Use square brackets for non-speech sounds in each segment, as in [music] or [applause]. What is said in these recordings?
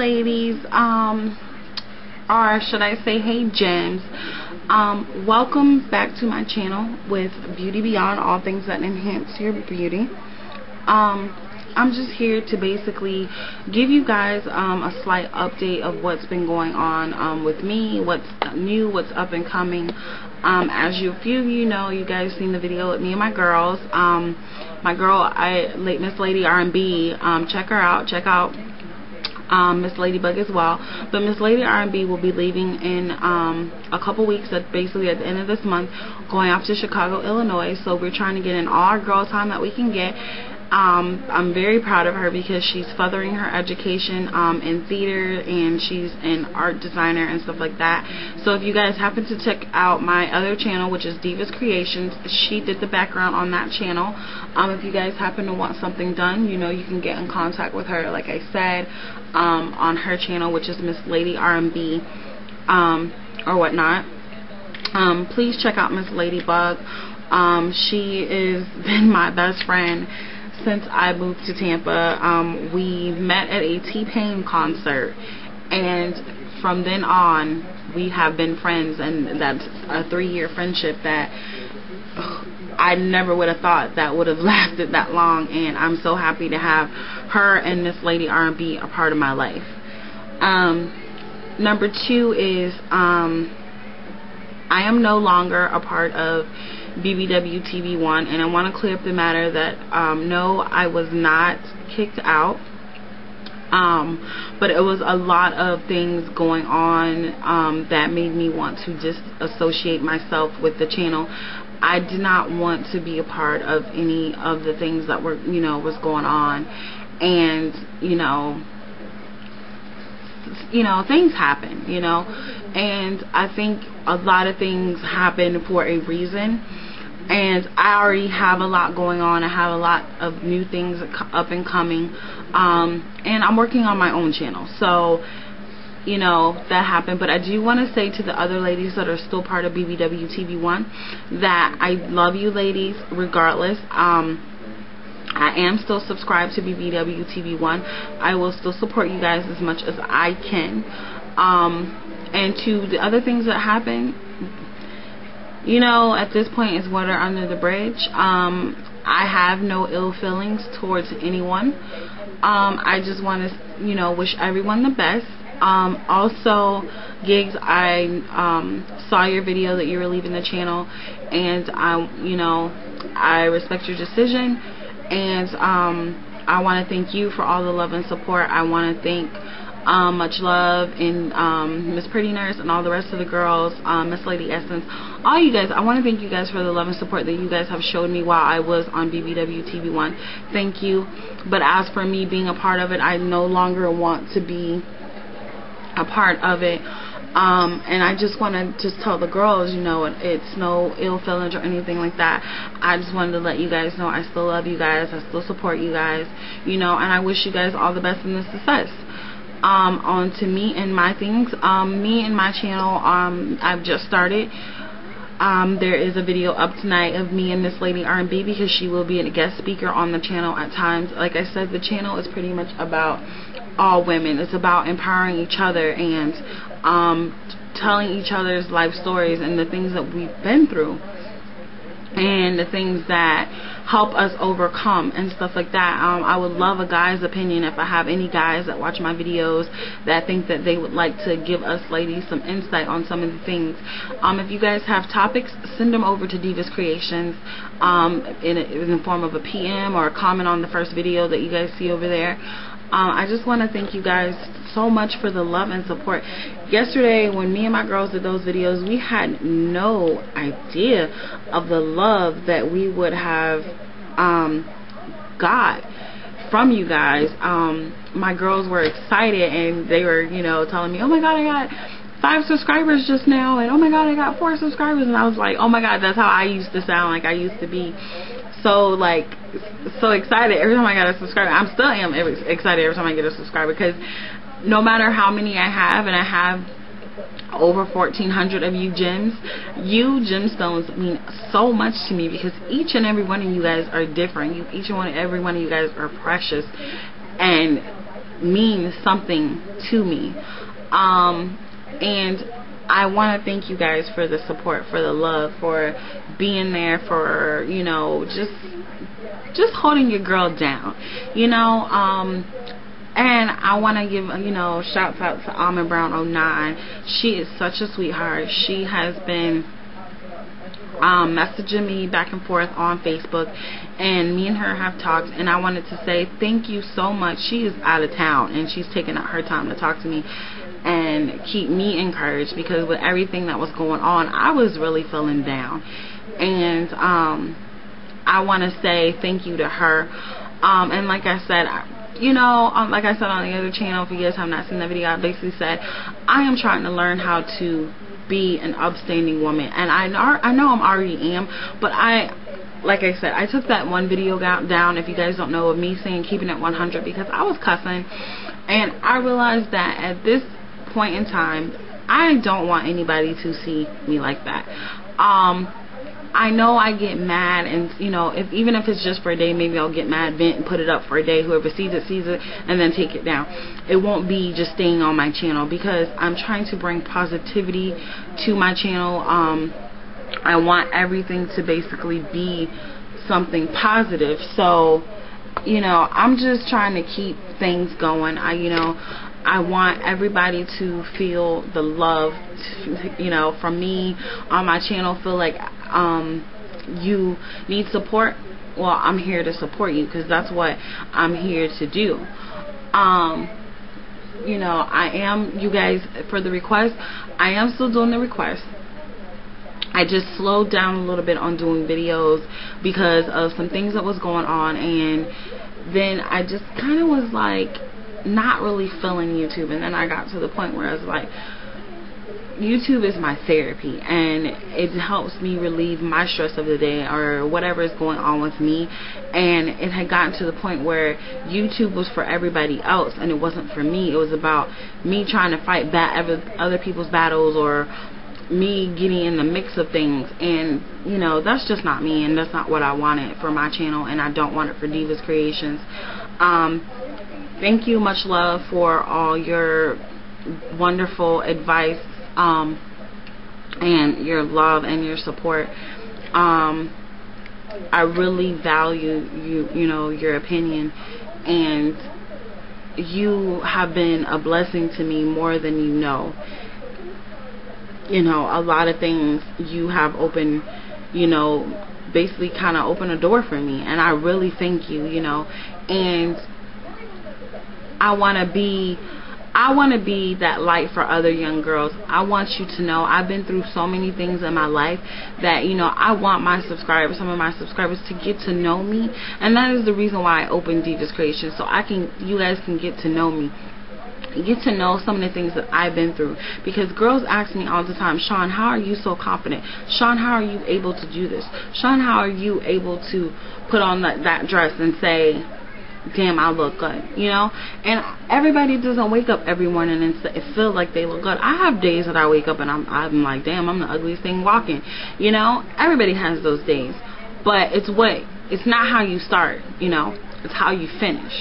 ladies um or should I say hey gems um welcome back to my channel with beauty beyond all things that enhance your beauty um I'm just here to basically give you guys um, a slight update of what's been going on um, with me, what's new, what's up and coming. Um, as you, a few of you know, you guys seen the video with me and my girls. Um, my girl, I, Late Miss Lady R&B, um, check her out. Check out um, Miss Ladybug as well. But Miss Lady R&B will be leaving in um, a couple weeks, at basically at the end of this month, going off to Chicago, Illinois. So we're trying to get in all our girl time that we can get. Um, I'm very proud of her because she's furthering her education um, in theater and she's an art designer and stuff like that. So if you guys happen to check out my other channel, which is Divas Creations, she did the background on that channel. Um, if you guys happen to want something done, you know, you can get in contact with her, like I said, um, on her channel, which is Miss Lady R&B um, or whatnot. Um, please check out Miss Ladybug. Um, she has [laughs] been my best friend since I moved to Tampa. Um, we met at a T-Pain concert, and from then on, we have been friends, and that's a three-year friendship that I never would have thought that would have [laughs] lasted that long, and I'm so happy to have her and Miss Lady R&B a part of my life. Um, number two is um, I am no longer a part of BBW TV1 and I want to clear up the matter that um, no I was not kicked out. Um, but it was a lot of things going on um, that made me want to just associate myself with the channel. I did not want to be a part of any of the things that were you know was going on. And you know you know things happen you know and I think a lot of things happen for a reason and I already have a lot going on. I have a lot of new things up and coming, um, and I'm working on my own channel. So, you know, that happened. But I do want to say to the other ladies that are still part of BBW TV1 that I love you ladies regardless. Um, I am still subscribed to BBW TV1. I will still support you guys as much as I can. Um, and to the other things that happen, you know, at this point, it's water under the bridge. Um, I have no ill feelings towards anyone. Um, I just want to, you know, wish everyone the best. Um, also, Gigs, I um, saw your video that you were leaving the channel, and I, you know, I respect your decision, and um, I want to thank you for all the love and support. I want to thank um, much love and um, Miss Pretty Nurse and all the rest of the girls, um, Miss Lady Essence, all you guys. I want to thank you guys for the love and support that you guys have showed me while I was on BBW TV1. Thank you. But as for me being a part of it, I no longer want to be a part of it. Um, and I just want to just tell the girls, you know, it, it's no ill feelings or anything like that. I just wanted to let you guys know I still love you guys. I still support you guys, you know, and I wish you guys all the best in the success um, on to me and my things. Um, me and my channel, um, I've just started. Um, there is a video up tonight of me and Miss Lady R&B because she will be a guest speaker on the channel at times. Like I said, the channel is pretty much about all women. It's about empowering each other and um, telling each other's life stories and the things that we've been through and the things that help us overcome and stuff like that. Um, I would love a guy's opinion if I have any guys that watch my videos that think that they would like to give us ladies some insight on some of the things. Um, if you guys have topics, send them over to Divas Creations um, in, a, in the form of a PM or a comment on the first video that you guys see over there. Um, I just want to thank you guys so much for the love and support. Yesterday, when me and my girls did those videos, we had no idea of the love that we would have um, got from you guys. Um, my girls were excited and they were, you know, telling me, oh my God, I got five subscribers just now and oh my god I got four subscribers and I was like oh my god that's how I used to sound like I used to be so like so excited every time I got a subscriber. I'm still am excited every time I get a subscriber because no matter how many I have, and I have over 1,400 of you gems, you gemstones mean so much to me because each and every one of you guys are different. You, each and one, every one of you guys are precious, and mean something to me. Um, and I want to thank you guys for the support, for the love, for being there, for you know, just just holding your girl down. You know, um, and I want to give, you know, shouts out to Almond Brown 09. She is such a sweetheart. She has been um, messaging me back and forth on Facebook, and me and her have talked. And I wanted to say thank you so much. She is out of town, and she's taking her time to talk to me and keep me encouraged because with everything that was going on, I was really feeling down. And um, I want to say thank you to her. Um, and like I said, you know, um, like I said on the other channel, if you guys have not seen the video, I basically said I am trying to learn how to be an upstanding woman, and I I know I'm already am, but I like I said, I took that one video down, if you guys don't know, of me saying keeping it 100 because I was cussing. And I realized that at this point in time, I don't want anybody to see me like that. Um, I know I get mad, and you know, if even if it's just for a day, maybe I'll get mad, vent, and put it up for a day. Whoever sees it sees it, and then take it down. It won't be just staying on my channel because I'm trying to bring positivity to my channel. Um, I want everything to basically be something positive. So, you know, I'm just trying to keep things going. I, you know, I want everybody to feel the love, you know, from me on my channel. Feel like um, you need support. Well, I'm here to support you because that's what I'm here to do. Um, you know, I am, you guys, for the request, I am still doing the request. I just slowed down a little bit on doing videos because of some things that was going on and then I just kind of was like not really feeling YouTube and then I got to the point where I was like YouTube is my therapy and it helps me relieve my stress of the day or whatever is going on with me. And it had gotten to the point where YouTube was for everybody else and it wasn't for me. It was about me trying to fight back other people's battles or me getting in the mix of things. And you know that's just not me and that's not what I wanted for my channel and I don't want it for Divas Creations. Um, thank you much love for all your wonderful advice um, and your love and your support. Um, I really value you, you know, your opinion, and you have been a blessing to me more than you know. You know, a lot of things you have opened, you know, basically kind of opened a door for me, and I really thank you, you know, and I want to be I want to be that light for other young girls. I want you to know I've been through so many things in my life that, you know, I want my subscribers, some of my subscribers to get to know me. And that is the reason why I opened Divas Creation. So I can, you guys can get to know me get to know some of the things that I've been through because girls ask me all the time Sean how are you so confident Sean how are you able to do this Sean how are you able to put on that, that dress and say damn, I look good, you know? And everybody doesn't wake up every morning and it feels like they look good. I have days that I wake up and I'm, I'm like, damn, I'm the ugliest thing walking, you know? Everybody has those days. But it's what, it's not how you start, you know? It's how you finish.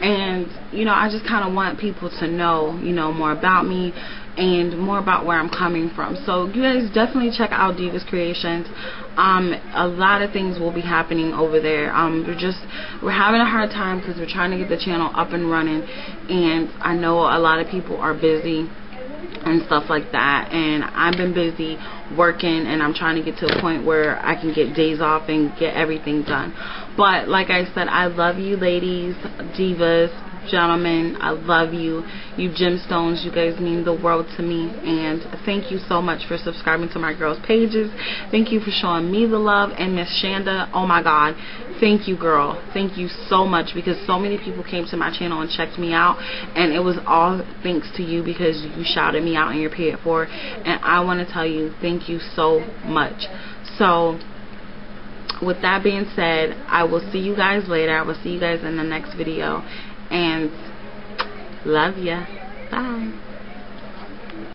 And, you know, I just kind of want people to know, you know, more about me and more about where I'm coming from. So you guys definitely check out Divas Creations. Um, a lot of things will be happening over there. Um, we're just we're having a hard time because we're trying to get the channel up and running, and I know a lot of people are busy and stuff like that and I've been busy working and I'm trying to get to a point where I can get days off and get everything done but like I said I love you ladies divas gentlemen, I love you. You gemstones, you guys mean the world to me. And thank you so much for subscribing to my girls' pages. Thank you for showing me the love. And Miss Shanda, oh my God, thank you, girl. Thank you so much because so many people came to my channel and checked me out. And it was all thanks to you because you shouted me out and you're paid for. And I want to tell you, thank you so much. So, with that being said, I will see you guys later. I will see you guys in the next video and love ya. Bye.